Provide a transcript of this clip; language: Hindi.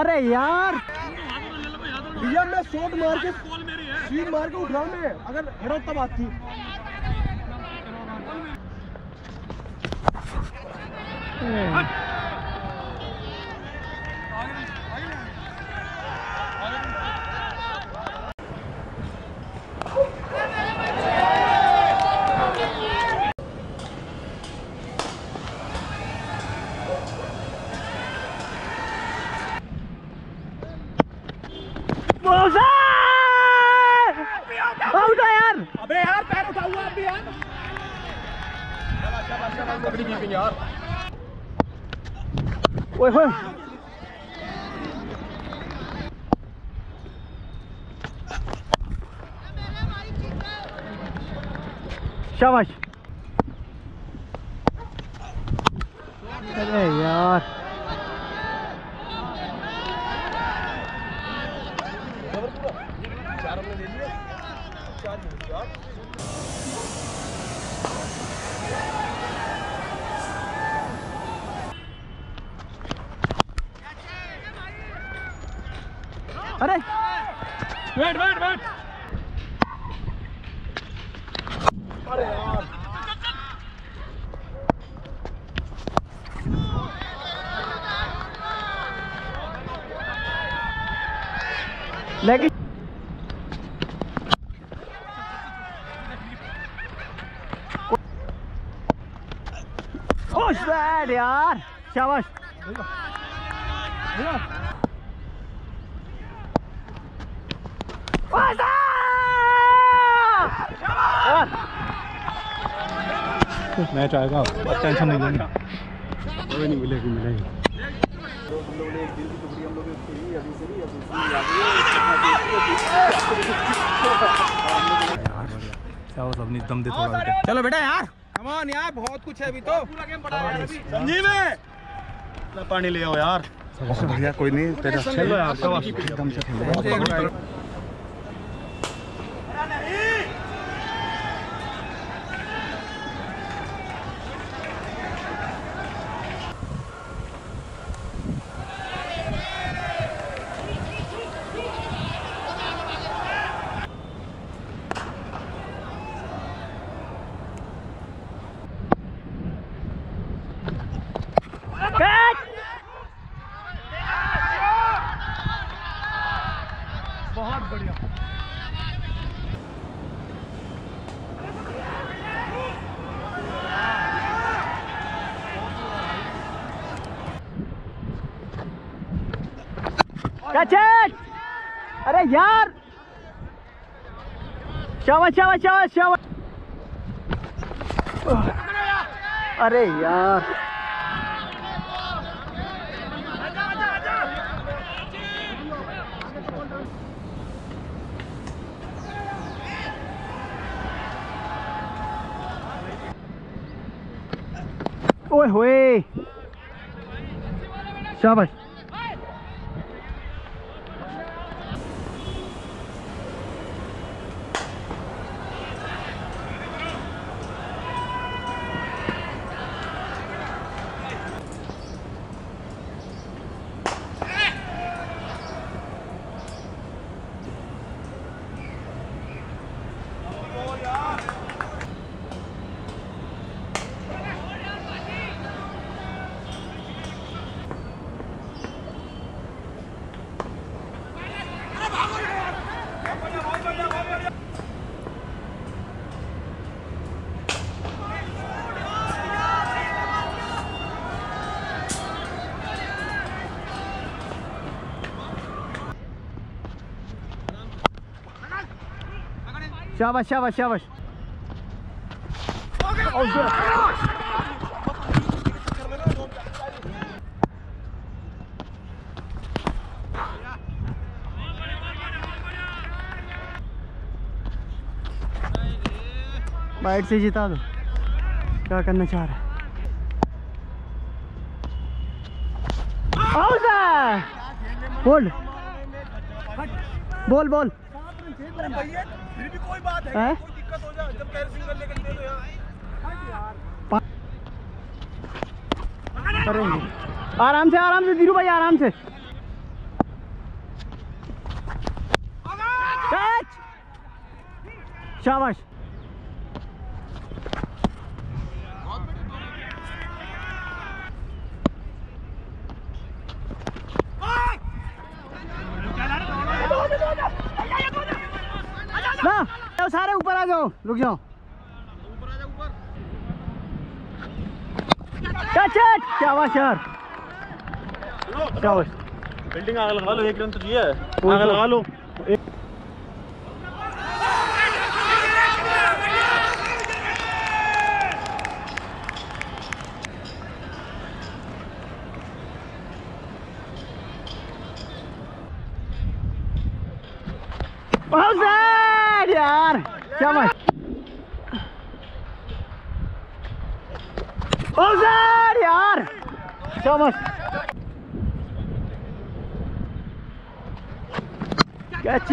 अरे यार! भैया मैं शॉट मार के स्वीप मार के उठाऊं मैं। अगर हेडो तब आती। आउट है यार अबे यार पैर उठा हुआ अभी यार यार ओए होए शाबाश। अरे यार। अरे। वेट वेट वेट अरे यार लेकिन ओश बैड यार शाबाश। मैच आएगा अब टेंशन नहीं लेनी कोई नहीं मिलेगी मिलेगी हम लोगों ने एक दिल की टुकड़ी हम लोग ने खेली अभी से नहीं क्या हो सबने दम दे थोड़ा चलो बेटा यार कमान यार बहुत कुछ है अभी तो। पूरा गेम पड़ा है। अभी संजीव पानी ले आओ यार। भैया कोई नहीं तेरा चलो। यार एकदम से कैच इट अरे यार! शाबाश शाबाश शाबाश शाबाश। अरे यार! ओए होए। शाबाश। शाबाश शाबाश शाबाश. बाइट से जिता दो क्या करना चाह रहा है बोल बोल बोल फिर भी कोई बात है कोई दिक्कत हो जाए जब कैर सिंगल लेकर दे दो यार। आराम से आराम से धीरू भाई आराम से। शाबाश ना जाओ सारे ऊपर आ जाओ रुक जाओ। शाबाश यार शाबाश बिल्डिंग आग लगा लो एक रन तो दिया है। आग तो- लगा लो। बहुत यार शाबाश बहुत यार शाबाश कैच